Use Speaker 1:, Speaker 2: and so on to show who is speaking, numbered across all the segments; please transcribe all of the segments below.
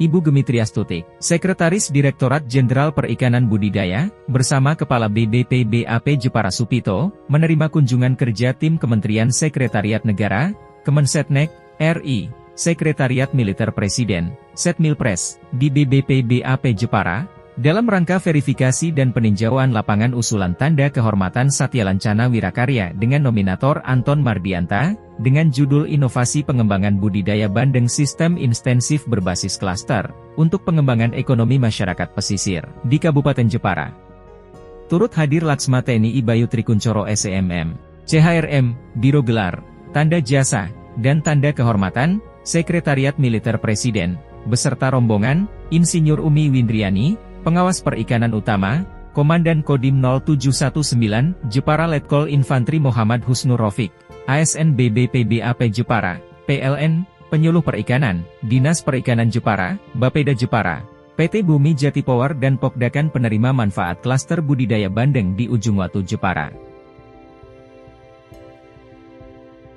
Speaker 1: Ibu Gemitriastutik, Sekretaris Direktorat Jenderal Perikanan Budidaya, bersama Kepala BBPBAP Jepara Supito, menerima kunjungan kerja tim Kementerian Sekretariat Negara, Kemensetnek, RI, Sekretariat Militer Presiden, Setmilpres, di BBPBAP Jepara, dalam rangka verifikasi dan peninjauan lapangan usulan tanda kehormatan Satya Lancana Wirakarya dengan nominator Anton Mardianta, dengan judul Inovasi Pengembangan Budidaya Bandeng Sistem Intensif Berbasis Klaster, untuk pengembangan ekonomi masyarakat pesisir, di Kabupaten Jepara. Turut hadir Laksma TNI Bayu Trikuncoro SEMM, CHRM, Biro Gelar, Tanda Jasa, dan Tanda Kehormatan, Sekretariat Militer Presiden, beserta rombongan, Insinyur Umi Windriani, Pengawas Perikanan Utama, Komandan Kodim 0719, Jepara Letkol Infantri Muhammad Husnur Rofik, ASN BBPBAP Jepara, PLN, Penyuluh Perikanan, Dinas Perikanan Jepara, Bapeda Jepara, PT Bumi Jati Power dan Pokdakan penerima manfaat klaster budidaya bandeng di Ujung Watu Jepara.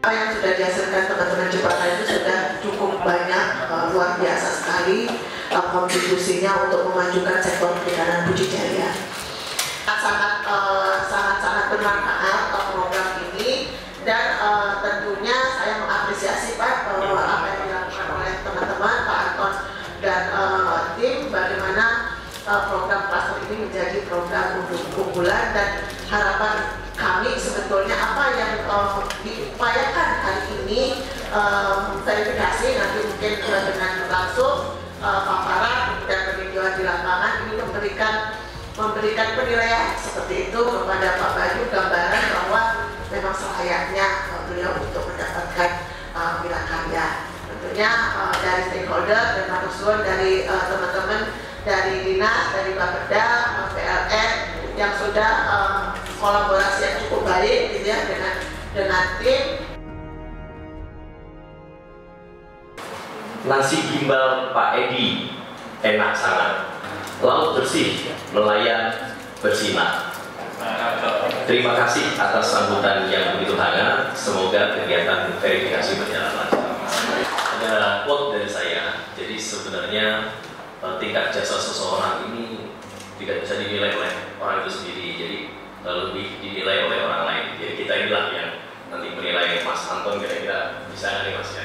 Speaker 2: yang sudah dihasilkan teman-teman Jepara itu sudah cukup banyak, uh, luar biasa sekali uh, kontribusinya untuk memajukan sektor perikanan budidaya. Sangat uh, sangat sangat bermanfaat dan uh, tentunya saya mengapresiasi Pak uh, apa yang dilakukan oleh teman-teman Pak Anton dan uh, tim bagaimana uh, program cluster ini menjadi program unggulan dan harapan kami sebetulnya apa yang uh, diupayakan hari ini uh, verifikasi nanti mungkin uh, dengan langsung uh, paparan dan peninjauan di lapangan ini memberikan memberikan penilaian seperti itu kepada Pak Bayu gambaran bahwa memang selayaknya uh, beliau untuk mendapatkan uh, karya. Tentunya uh, dari stakeholder dan manusia dari teman-teman uh, dari dinas dari Bapeda uh, PLN yang sudah uh, kolaborasi yang cukup baik gitu ya dengan dengan tim.
Speaker 3: Nasi gimbal Pak Edi enak sangat. Laut bersih, nelayan bersinar. Terima kasih atas sambutan yang begitu hangat. Semoga kegiatan verifikasi berjalan lancar. Ada quote dari saya. Jadi sebenarnya eh, tingkat jasa seseorang ini tidak bisa dinilai oleh orang itu sendiri. Jadi eh, lebih dinilai oleh orang lain. Jadi kita inilah yang nanti menilai Mas Anton kira-kira bisa nggak nih Mas ya?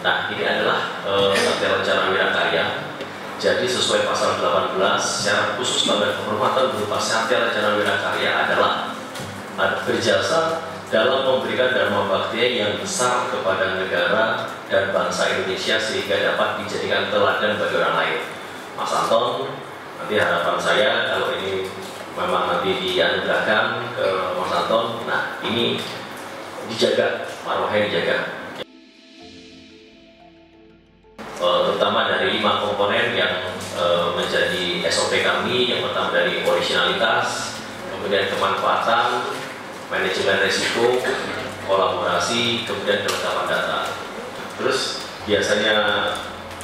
Speaker 3: Nah, ini adalah uh, Satya Rencana Wirakarya. Jadi sesuai pasal 18, secara khusus tanda kehormatan berupa Satya Rencana Wirakarya adalah berjasa dalam memberikan dharma bakti yang besar kepada negara dan bangsa Indonesia sehingga dapat dijadikan teladan bagi orang lain. Mas Anton, nanti harapan saya kalau ini memang nanti dianugerahkan ke Mas Anton, nah ini dijaga, marwahnya dijaga. Dari lima komponen yang uh, menjadi SOP kami. Yang pertama dari originalitas kemudian kemanfaatan manajemen risiko kolaborasi kemudian kelengkapan data. Terus biasanya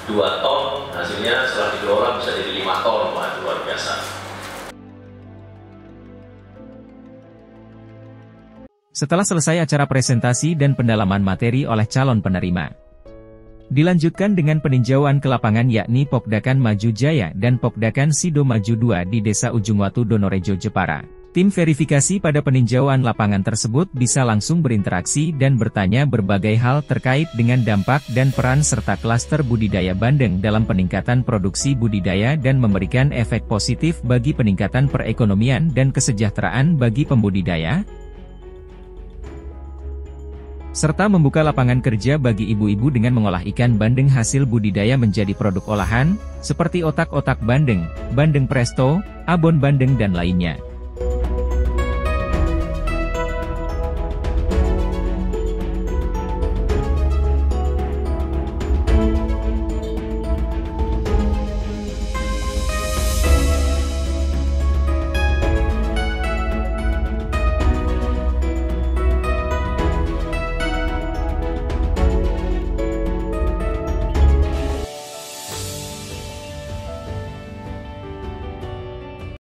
Speaker 3: dua ton hasilnya setelah dikelola bisa jadi lima ton wah luar biasa.
Speaker 1: Setelah selesai acara presentasi dan pendalaman materi oleh calon penerima, Dilanjutkan dengan peninjauan ke lapangan yakni Pokdakan Maju Jaya dan Pokdakan Sido Maju 2 di Desa Ujung Watu Donorejo Jepara. Tim verifikasi pada peninjauan lapangan tersebut bisa langsung berinteraksi dan bertanya berbagai hal terkait dengan dampak dan peran serta klaster budidaya bandeng dalam peningkatan produksi budidaya dan memberikan efek positif bagi peningkatan perekonomian dan kesejahteraan bagi pembudidaya, serta membuka lapangan kerja bagi ibu-ibu dengan mengolah ikan bandeng hasil budidaya menjadi produk olahan, seperti otak-otak bandeng, bandeng presto, abon bandeng dan lainnya.